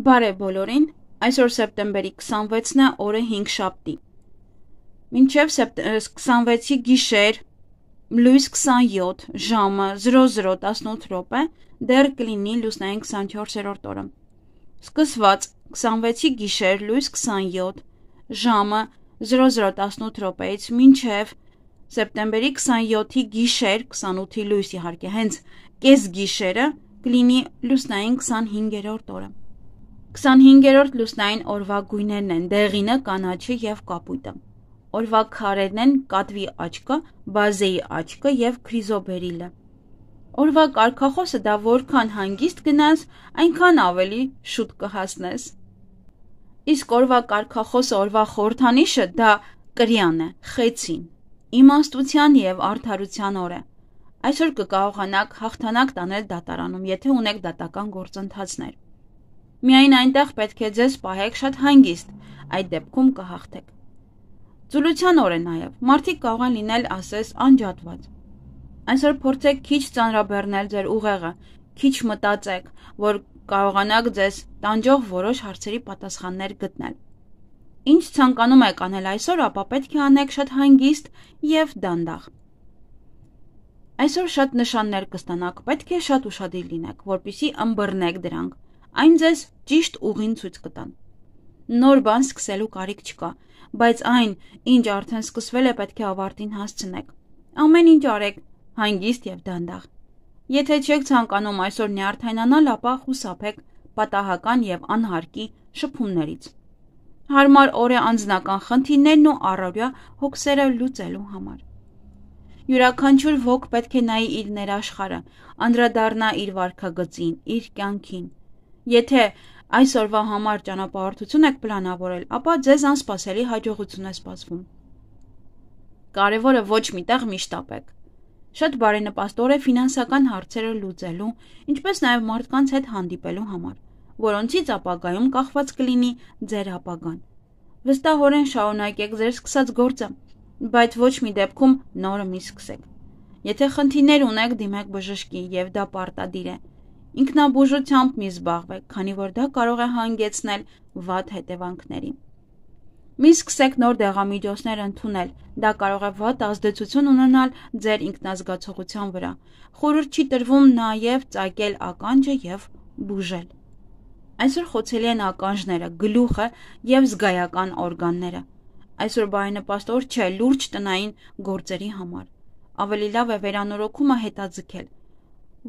Բարև բոլորին, այսօր սեպտեմբերի 26-ն է, օրը 5 շաբթի։ Մինչև 26-ի գիշեր լույս 27 ժամը 00:18 րոպե դեռ կլինի լուսնային 24-րդ օրը։ Սկսված 26-ի գիշեր լույս 27 ժամը 00:18 րոպեից մինչև սեպտեմբերի 27-ի գիշեր 28-ի լույս իհարկե հենց կես գիշերը կլինի լուսնային 25-րդ օրը։ 25-րդ լուսնային օրվա գույներն են դեղինը, կանաչը եւ կապույտը։ Օրվա քարերն են կատվի աչկը, բազեի աչկը եւ քրիզոբերիլը։ Օրվա կարկախոսը դա որքան հանգիստ գնաս, այնքան ավելի շուտ կհասնես։ Իսկ օրվա կարկախոսը օրվա խորթանիշը դա կրյան է, խեցին։ Իմաստության եւ արդարության օր է։ Այսօր կկարողանաք հաղթանակ տանել դատարանում, եթե ունեք դատական գործընթացներ։ Միայն այնտեղ պետք է ձեզ պահեք շատ հանգիստ, այդ դեպքում կհաղթեք։ Ծուլության օր է նաև։ Մարդիկ կարող են լինել, ասես, անջատված։ Այսօր փորձեք քիչ ծանրաբեռնել ձեր ուղեղը, քիչ մտածեք, որ կարողանաք ձեզ տանջող որոշ հարցերի պատասխաններ գտնել։ Ինչ ցանկանում եք անել այսօր, ապա պետք է անեք շատ հանգիստ եւ դանդաղ։ Այսօր շատ նշաններ կստանաք, պետք է շատ ուշադիր լինեք, որpիսի ըմբռնեք դրանք Այն ձեզ ճիշտ ուղին ցույց կտան։ Նոր բան սկսելու կարիք չկա, բայց այն, ինչ արդեն սկսվել է, պետք է ավարտին հասցնեք։ Ամեն ինչ արեք հանգիստ եւ դանդաղ։ Եթե չեք ցանկանում այսօր նյարդայնանալ, ապա խուսափեք պատահական եւ անհարկի շփումներից։ Հարմար օր է անձնական խնդիրներն ու առօրյա հոգսերը լուծելու համար։ Յուրաքանչյուր ոգ պետք է նայի իր ներաշխարը, անդրադառնա իր վարքագծին, իր կյանքին Եթե այսօրվա համար ճանապարհորդություն եք պլանավորել, ապա ձեզ անսպասելի հաջողություն է սպասվում։ Կարևորը ոչ միտեղ միշտ ապեք։ Շատ բարենպաստ օր է ֆինանսական հարցերը լուծելու, ինչպես նաև մարդկանց հետ հանդիպելու համար, որոնցից ապագայում կախված կլինի ձեր ապագան։ Վստահորեն շարունակեք ձեր սկսած գործը, բայց ոչ մի դեպքում նորը մի սկսեք։ Եթե խնդիրներ ունեք, դիմեք բժշկի եւ դա պարտադիր է։ Ինքնաբուժությամբ մի զբաղվեք, քանի որ դա կարող է հանգեցնել վատ հետևանքների։ Մի սկսեք նոր դեղամիջոցներ ընդունել, դա կարող է վատ ազդեցություն ունենալ ձեր ինքնազգացողության վրա։ Խորհուրդ չի տրվում նաև ծագել ականջը եւ բուժել։ Այսօր խոցելի են ականջները, գլուխը եւ զգայական օրգանները։ Այսօր բարենպաստ օր չէ լուրջ տնային գործերի համար։ Ավելի լավ է վերանորոգումը հետաձգել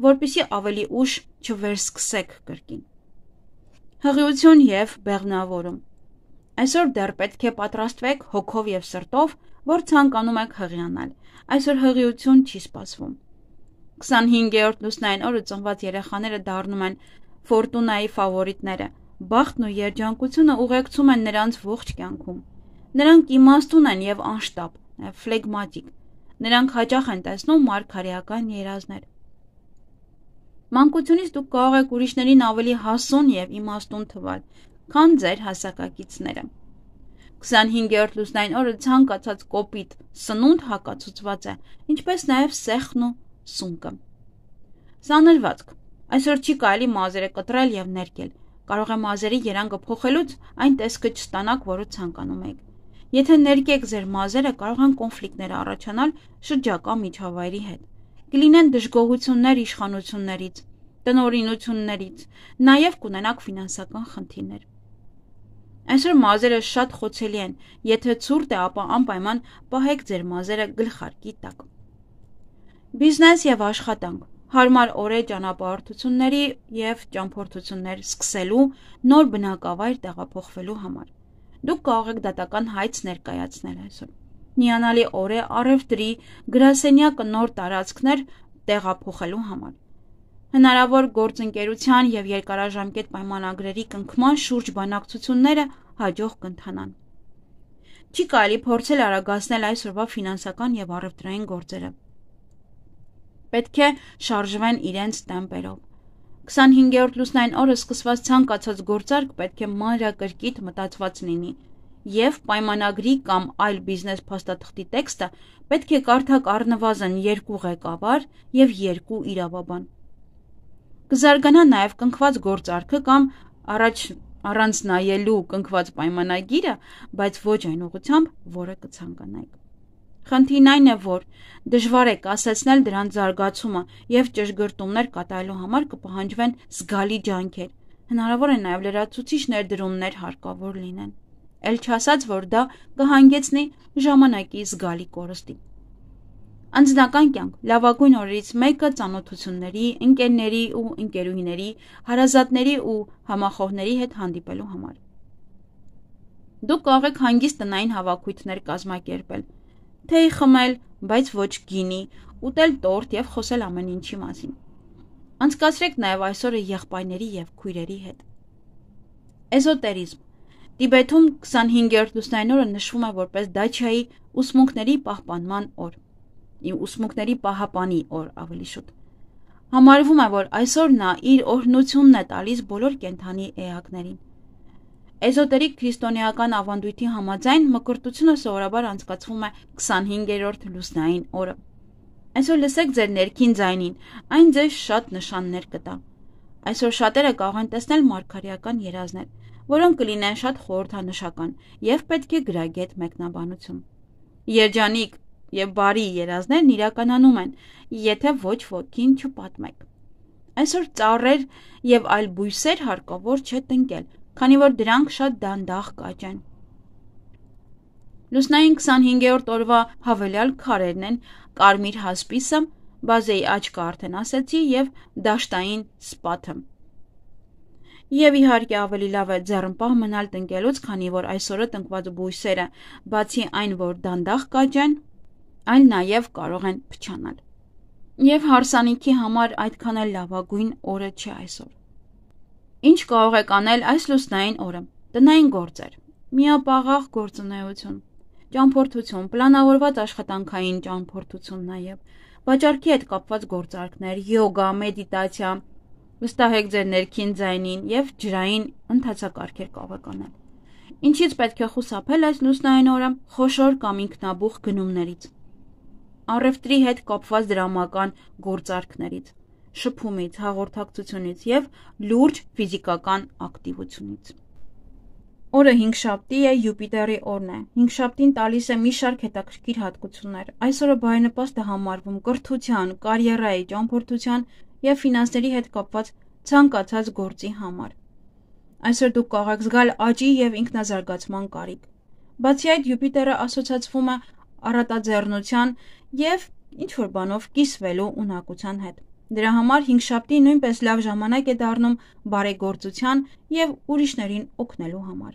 որpիսի ավելի ուշ չվերսկսեք կրկին։ Հղիություն եւ բեղմնավորում։ Այսօր դեռ պետք է պատրաստվեք հոգով եւ սրտով, որ ցանկանում եք հղիանալ։ Այսօր հղիություն չի սպասվում։ 25-րդ լուսնային օրը ծնված երեխաները դառնում են ֆորտունայի ֆավորիտները։ Բախտն ու երջանկությունը ուղեկցում են նրանց ողջ կյանքում։ Նրանք իմաստուն են եւ անշտապ, ֆլեգմատիկ։ Նրանք հաճախ են տեսնում մարգարեական երազներ։ Մանկությունից դուք կարող եք ուրիշներին ավելի հասուն եւ իմաստուն թվալ, քան ձեր հասակակիցները։ 25-րդ լուսնային օրը ցանկացած կոպիտ սնունդ հակացուցված է, ինչպես նաև սեղն ու սունկը։ Սանրվածք։ Այսօր չի կարելի մազերը կտրել եւ ներկել։ Կարող է մազերի երանգը փոխելուց այն տեսքը չստանաք, որը ցանկանում եք։ Եթե ներկեք ձեր մազերը, կարող են կոնֆլիկտներ առաջանալ շրջակա միջավայրի հետ կլինեն դժգոհություններ իշխանություններից, տնօրինություններից, նաև կունենաք ֆինանսական խնդիրներ։ Այսօր մազերը շատ խոցելի են, եթե ցուրտ է, ապա անպայման պահեք ձեր մազերը գլխարկի տակ։ Բիզնես եւ աշխատանք հարմար օրե ճանապարհորդությունների եւ ճամփորդություններ սկսելու նոր բնակավայր տեղափոխվելու համար։ Դուք կարող եք դատական հայց ներկայացնել այսօր միանալի օր է առևտրի գրասենյակը նոր տարածքներ տեղափոխելու համար։ Հնարավոր գործընկերության եւ երկարաժամկետ պայմանագրերի կնքման շուրջ բանակցությունները հաջող կընթանան։ Չի կարելի փորձել արագացնել այսօրվա ֆինանսական եւ առևտրային գործերը։ Պետք է շարժվեն իրենց տեմպերով։ 25-րդ լուսնային օրը սկսված ցանկացած գործարք պետք է մանրակրկիտ մտածված լինի եւ պայմանագրի կամ այլ բիզնես փաստաթղթի տեքստը պետք է կարդաք առնվազն երկու ղեկավար եւ երկու իրավաբան։ Կզարգանա նաեւ կնքված գործարքը կամ առաջ առանց նայելու կնքված պայմանագիրը, բայց ոչ այն ուղությամբ, որը կցանկանայիք։ Խնդիրն այն է, որ դժվար է կասեցնել դրան զարգացումը եւ ճշգրտումներ կատարելու համար կպահանջվեն զգալի ջանքեր։ Հնարավոր է նաեւ լրացուցիչ ներդրումներ հարկավոր լինեն։ Էլ չասած, որ դա կհանգեցնի ժամանակի զգալի կորստի։ Անձնական կյանք. Լավագույն օրերից մեկը ծանոթությունների, ընկերների ու ընկերուհիների, հարազատների ու համախոհների հետ հանդիպելու համար։ Դուք կարող եք հանգիստ տնային հավաքույթներ կազմակերպել, թեյ խմել, բայց ոչ գինի, ուտել տորտ եւ խոսել ամեն ինչի մասին։ Անցկացրեք նաեւ այսօրը եղբայրների եւ քույրերի հետ։ Էզոտերիզմ Տիբեթում 25-րդ լուսնային օրը նշվում է որպես Դաչայի ուսմունքների պահպանման օր ուսմունքների պահապանի օր ավելի շուտ։ Համարվում է, որ այսօր նա իր օրհնությունն է տալիս բոլոր կենթանի էակներին։ Էզոտերիկ քրիստոնեական ավանդույթի համաձայն մկրտությունը սովորաբար անցկացվում է 25-րդ լուսնային օրը։ Այսօր լսեք ձեր ներքին ձայնին, այն ձեզ շատ նշաններ կտա։ Այսօր շատերը կարող են տեսնել մարգարեական երազներ, որոնք կլինեն շատ խորհրդանշական եւ պետք է գրագետ մեկնաբանություն։ Երջանիկ եւ բարի երազներն իրականանում են, եթե ոչ ոքին չպատմեք։ Այսօր ծառեր եւ այլ բույսեր հարկավոր չէ տնկել, քանի որ դրանք շատ դանդաղ կաճ են։ Լուսնային 25-րդ օրվա հավելյալ քարերն են կարմիր հասպիսը, բազեի աչքը արդեն ասեցի եւ դաշտային սպաթը։ Եվ իհարկե ավելի լավ է ձեռնպահ մնալ տնկելուց, քանի որ այսօրը տնկված բույսերը, բացի այն, որ դանդաղ կաճեն, այլ նաև կարող են փչանալ։ Եվ հարսանիքի համար այդքան էլ լավագույն օրը չէ այսօր։ Ինչ կարող եք անել այս լուսնային օրը։ Տնային գործեր։ Միապաղաղ գործունեություն, ճամփորդություն, պլանավորված աշխատանքային ճամփորդություն նաև, վաճառքի հետ կապված գործարքներ, յոգա, մեդիտացիա, վստահեք ձեր ներքին ձայնին եւ ջրային ընթացակարգեր կարող եք անել։ Ինչից պետք է խուսափել այս լուսնային օրը՝ խոշոր կամ ինքնաբուխ գնումներից առևտրի հետ կապված դրամական գործարքներից, շփումից, հաղորդակցությունից եւ լուրջ ֆիզիկական ակտիվությունից։ Օրը 5 շաբթի է, Յուպիտերի օրն է։ 5 շաբթին տալիս է մի շարք հետաքրքիր հատկություններ։ Այսօրը բարենպաստ է համարվում կրթության, կարիերայի, ճամփորդության եւ ֆինանսների հետ կապված ցանկացած գործի համար։ Այսօր դուք կարող զգալ աճի եւ ինքնազարգացման կարիք։ Բացի այդ, Յուպիտերը ասոցացվում է առատաձեռնության եւ ինչ որ բանով կիսվելու ունակության հետ։ Դրա համար 5 շաբթի նույնպես լավ ժամանակ է դառնում բարեգործության եւ ուրիշներին օգնելու համար։